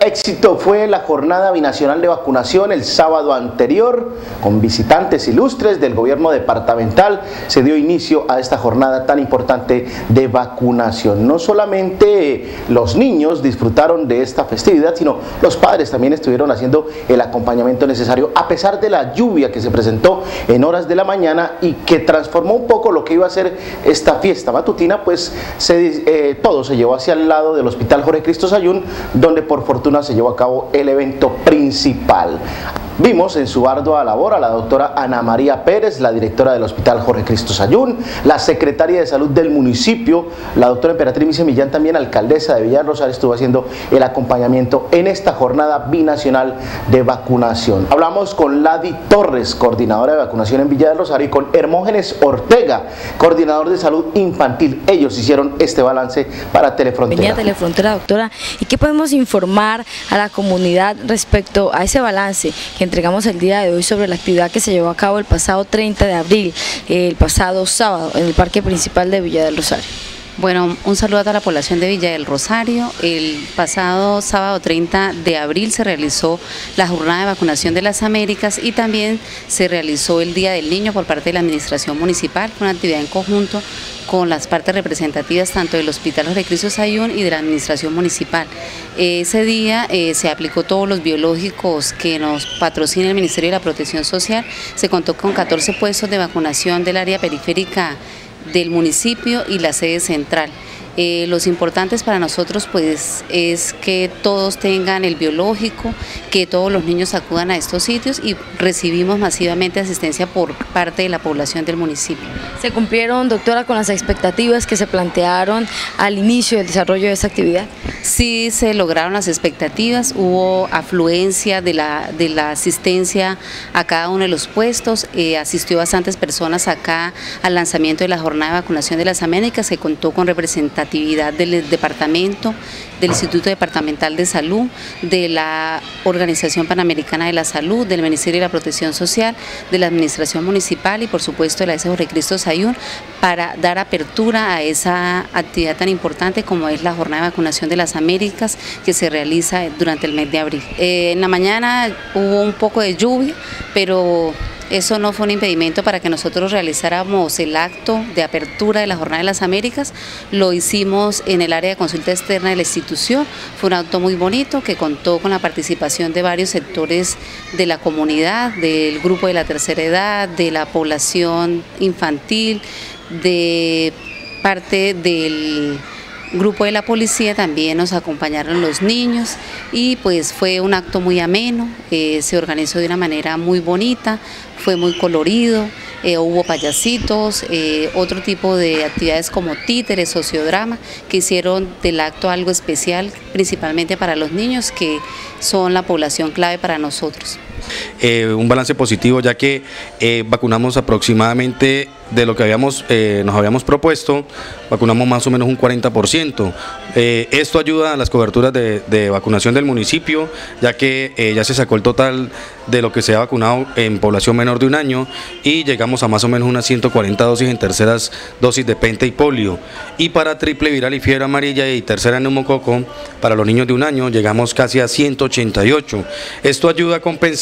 éxito fue la jornada binacional de vacunación el sábado anterior con visitantes ilustres del gobierno departamental. Se dio inicio a esta jornada tan importante de vacunación. No solamente los niños disfrutaron de esta festividad, sino los padres también estuvieron haciendo el acompañamiento necesario a pesar de la lluvia que se presentó en horas de la mañana y que transformó un poco lo que iba a ser esta fiesta matutina, pues eh, todo se llevó hacia el lado del Hospital Jorge Cristo Sayún, donde por fortuna se llevó a cabo el evento principal. Vimos en su ardua labor a la doctora Ana María Pérez, la directora del Hospital Jorge Cristo Sayún, la secretaria de Salud del municipio, la doctora Emperatriz Millán, también alcaldesa de Villar estuvo haciendo el acompañamiento en esta jornada binacional de vacunación. Hablamos con Ladi Torres, coordinadora de vacunación en Villa del Rosario, y con Hermógenes Ortega, coordinador de salud infantil. Ellos hicieron este balance para Telefrontera. Venía Telefrontera, doctora, ¿y qué podemos informar a la comunidad respecto a ese balance que entregamos el día de hoy sobre la actividad que se llevó a cabo el pasado 30 de abril, el pasado sábado, en el Parque Principal de Villa del Rosario. Bueno, un saludo a toda la población de Villa del Rosario. El pasado sábado 30 de abril se realizó la jornada de vacunación de las Américas y también se realizó el Día del Niño por parte de la Administración Municipal, una actividad en conjunto con las partes representativas tanto del Hospital José Cristo Sayún y de la Administración Municipal. Ese día eh, se aplicó todos los biológicos que nos patrocina el Ministerio de la Protección Social, se contó con 14 puestos de vacunación del área periférica del municipio y la sede central. Eh, los importantes para nosotros pues es que todos tengan el biológico, que todos los niños acudan a estos sitios y recibimos masivamente asistencia por parte de la población del municipio. ¿Se cumplieron, doctora, con las expectativas que se plantearon al inicio del desarrollo de esta actividad? Sí, se lograron las expectativas, hubo afluencia de la, de la asistencia a cada uno de los puestos, eh, asistió bastantes personas acá al lanzamiento de la jornada de vacunación de las Américas, se contó con representantes actividad del departamento, del Instituto Departamental de Salud, de la Organización Panamericana de la Salud, del Ministerio de la Protección Social, de la Administración Municipal y por supuesto de la S. Jorge Cristo Sayún para dar apertura a esa actividad tan importante como es la jornada de vacunación de las Américas que se realiza durante el mes de abril. Eh, en la mañana hubo un poco de lluvia, pero eso no fue un impedimento para que nosotros realizáramos el acto de apertura de la Jornada de las Américas. Lo hicimos en el área de consulta externa de la institución. Fue un acto muy bonito que contó con la participación de varios sectores de la comunidad, del grupo de la tercera edad, de la población infantil, de parte del grupo de la policía también nos acompañaron los niños y pues fue un acto muy ameno, eh, se organizó de una manera muy bonita, fue muy colorido, eh, hubo payasitos, eh, otro tipo de actividades como títeres, sociodrama, que hicieron del acto algo especial, principalmente para los niños, que son la población clave para nosotros. Un balance positivo ya que vacunamos aproximadamente de lo que habíamos, eh, nos habíamos propuesto, vacunamos más o menos un 40%. Eh, esto ayuda a las coberturas de, vacunación del municipio, ya que eh, ya se sacó el total de lo que se ha vacunado en población menor de un año y llegamos a más o menos unas 140 dosis en terceras dosis de penta y polio. Y para triple viral y fiebre amarilla y tercera neumococo, para los niños de un año llegamos casi a 188. Esto ayuda a compensar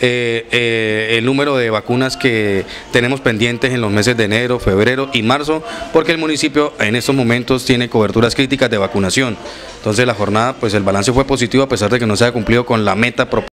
el número de vacunas que tenemos pendientes en los meses de enero, febrero y marzo, porque el municipio en estos momentos tiene coberturas críticas de vacunación. Entonces la jornada, pues el balance fue positivo a pesar de que no se haya cumplido con la meta propuesta.